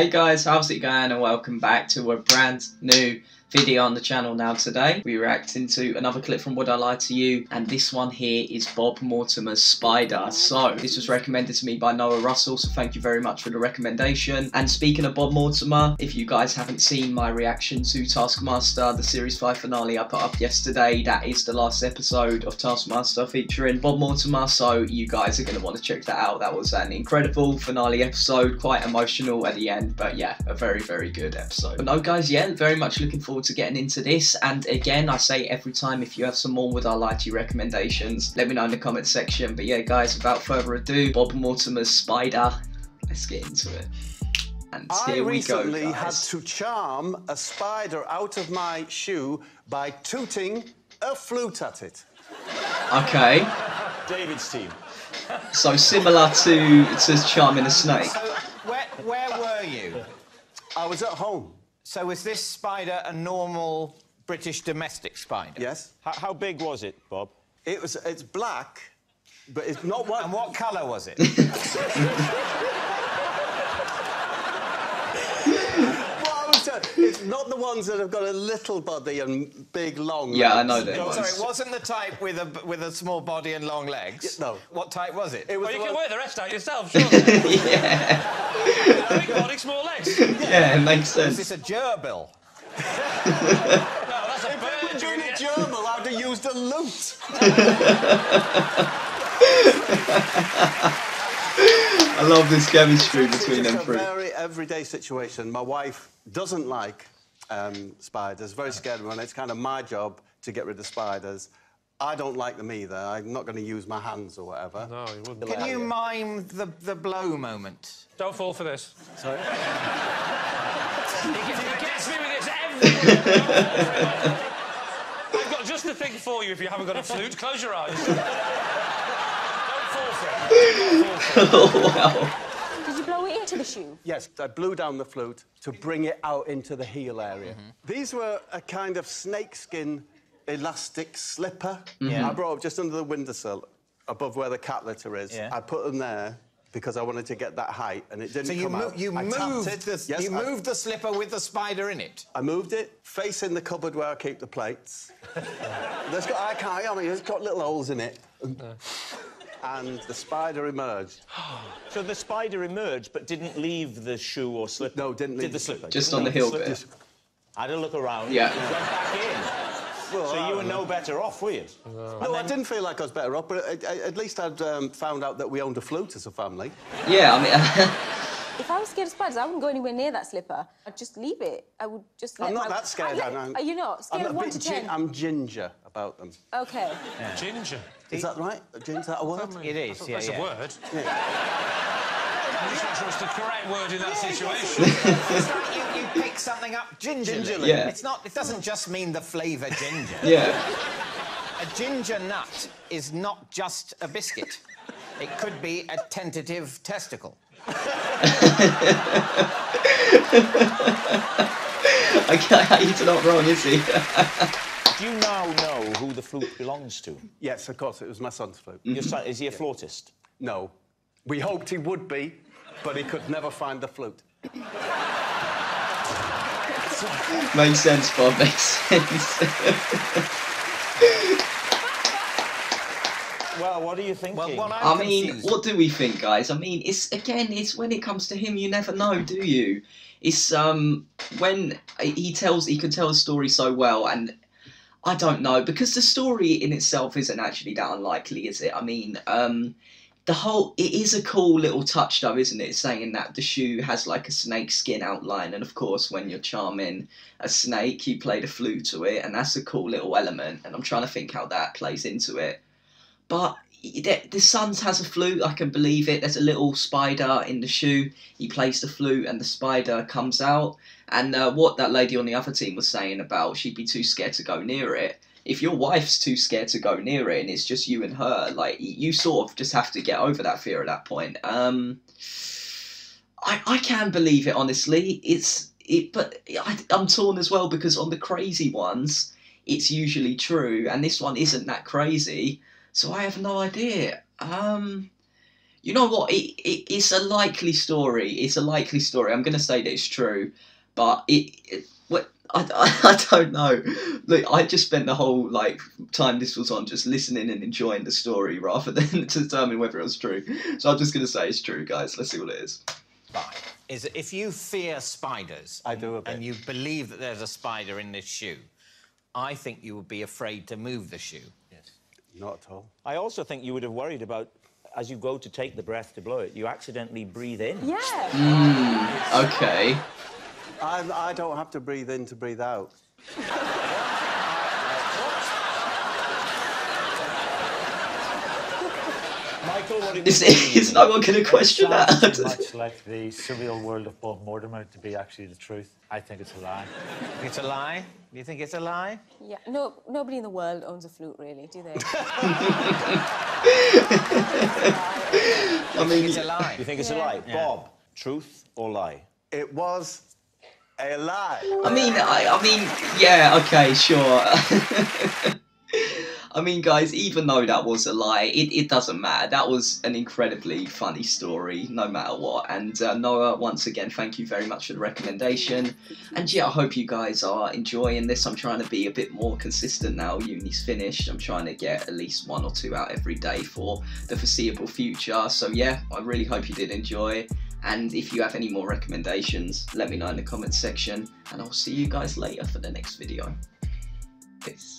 Hey guys, how's it going and welcome back to a brand new video on the channel now today. We're reacting to another clip from Would I Lie to You and this one here is Bob Mortimer's Spider. So this was recommended to me by Noah Russell so thank you very much for the recommendation. And speaking of Bob Mortimer, if you guys haven't seen my reaction to Taskmaster, the series 5 finale I put up yesterday, that is the last episode of Taskmaster featuring Bob Mortimer so you guys are going to want to check that out. That was an incredible finale episode, quite emotional at the end but yeah, a very very good episode. But no guys, yeah, very much looking forward to getting into this. And again, I say every time, if you have some more Would I Lie to recommendations, let me know in the comment section. But yeah, guys, without further ado, Bob Mortimer's Spider, let's get into it. And I here we recently go, had to charm a spider out of my shoe by tooting a flute at it. Okay, David's team. so similar to to charming a snake. So, where, where were you? I was at home. So, was this spider a normal British domestic spider? Yes. How, how big was it, Bob? It was. It's black, but it's not one. And what colour was it? What I was telling- It's not the ones that have got a little body and big long. Yeah, I know that. so, ones. it wasn't the type with a, with a small body and long legs? Yeah, no. What type was it? It was Well, you the can one- wear the rest out yourself, surely. yeah, Big body, small legs. yeah, it makes Was sense. this a gerbil? No, that's a If we bird. were doing you a idiot. gerbil, I'd have used a lute. I love this chemistry between them. three. It's a very everyday situation. My wife doesn't like um, spiders, very scared of them, and it's kind of my job to get rid of spiders. I don't like them either. I'm not going to use my hands or whatever. No, you wouldn't. Can you mime the, the blow moment? Don't fall for this. Sorry? He gets, he gets me with this every I've got just the thing for you if you haven't got a flute. Close your eyes. Don't fall for it. Do not fall for it. Oh wow. Did you blow it into the shoe? Yes, I blew down the flute to bring it out into the heel area. Mm-hmm. These were a kind of snakeskin elastic slipper. Yeah. I brought up just under the windowsill, above where the cat litter is. Yeah. I put them there because I wanted to get that height, and it didn't So you, come mo- out. you I moved it. the Yes, you I- moved the slipper with the spider in it. I moved it facing the cupboard where I keep the plates. There's got, I can't, I mean, it's got little holes in it. And the spider emerged. So the spider emerged but didn't leave the shoe or slipper? No, didn't Did leave the the slipper? Just Didn't on the leave heel slipper? bit. I had a look around. Yeah. Went back in. so you were no better off, were you? No, I didn't feel like I was better off, but I, I, at least I'd um, found out that we owned a flute as a family. Yeah, I mean. If I was scared of spiders, I wouldn't go anywhere near that slipper. I'd just leave it. I would just let I'm not my- that scared. I let- I'm- Are you not? Scared I'm of a 1 bit to 10? I'm ginger about them. Okay. Ginger. Is that right? Ginger, is that a word? It is, yeah, That's yeah. a word. I'm just not sure it's the correct word in that situation. It's like you, you pick something up gingerly. Gingerly. Yeah. It's not. It doesn't just mean the flavour ginger. yeah. A ginger nut is not just a biscuit. It could be a tentative testicle. I can't, eat it wrong, is he? Do you now know who the flute belongs to? Yes, of course, it was my son's flute. Your son, is he a flautist? No. We hoped he would be, but he could never find the flute. makes sense, Bob. Makes sense. Well, what are you thinking? Well, what I'm I mean, confused- what do we think, guys? I mean, it's again, it's when it comes to him, you never know, do you? It's um when he tells, he can tell a story so well, and I don't know because the story in itself isn't actually that unlikely, is it? I mean, um, the whole it is a cool little touch, though, isn't it? Saying that the shoe has like a snake skin outline, and of course, when you're charming a snake, you play the flute to it, and that's a cool little element. And I'm trying to think how that plays into it. But the, the Suns has a flute. I can believe it. There's a little spider in the shoe. He plays the flute, and the spider comes out. And uh, what that lady on the other team was saying about she'd be too scared to go near it. If your wife's too scared to go near it, and it's just you and her, like you sort of just have to get over that fear at that point. Um, I I can believe it honestly. It's it, but I, I'm torn as well because on the crazy ones, it's usually true, and this one isn't that crazy. So I have no idea. Um, You know what? It, it, it's a likely story. It's a likely story. I'm going to say that it's true, but it. it what, I, I, I don't know. Look, I just spent the whole like time this was on just listening and enjoying the story rather than to determine whether it was true. So I'm just going to say it's true, guys. Let's see what it is. Right. Is if you fear spiders, I do a bit. and you believe that there's a spider in this shoe, I think you would be afraid to move the shoe. Yes. Not at all. I also think you would have worried about, as you go to take the breath to blow it, you accidentally breathe in. Yeah. Hmm. Okay. I, I don't have to breathe in to breathe out. Michael, what did Is, is no one going to question Sounds that? too much like the surreal world of Bob Mortimer to be actually the truth. I think it's a lie. It's a lie. Do you think it's a lie? Yeah. No, nobody in the world owns a flute, really, do they? I mean, It's a lie. You think it's a Yeah. lie? Bob, truth or lie? It was a lie. I mean, I, I mean, yeah, okay, sure. I mean, guys, even though that was a lie, it, it doesn't matter. That was an incredibly funny story, no matter what. And uh, Noah, once again, thank you very much for the recommendation. And yeah, I hope you guys are enjoying this. I'm trying to be a bit more consistent now. Uni's finished. I'm trying to get at least one or two out every day for the foreseeable future. So yeah, I really hope you did enjoy. And if you have any more recommendations, let me know in the comments section. And I'll see you guys later for the next video. Peace.